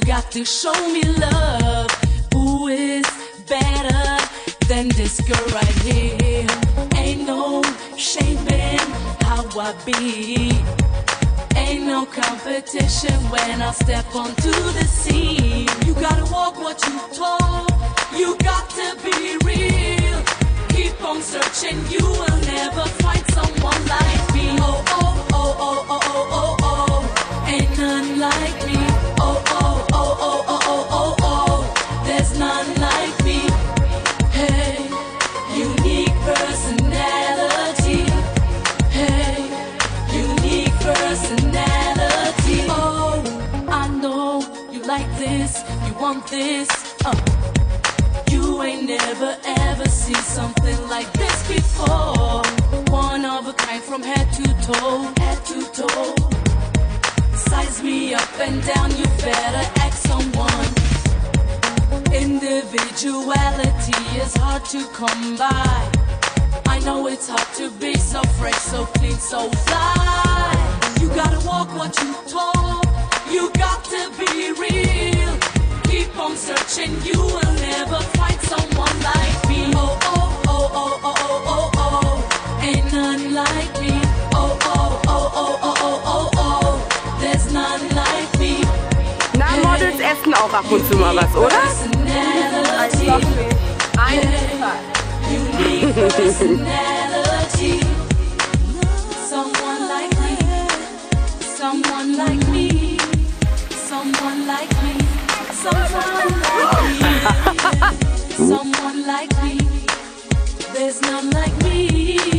got to show me love. Who is better than this girl right here? Ain't no shaping how I be. Ain't no competition when I step onto the scene. You gotta walk what you talk. You got like this, you want this. Uh. You ain't never ever seen something like this before. One of a kind from head to toe, head to toe. Size me up and down, you better act someone. Individuality is hard to come by. I know it's hard to be so fresh, so clean, so fly. You gotta walk what you talk. testen auch ab und zu mal was, oder? Someone like me, there's none like me.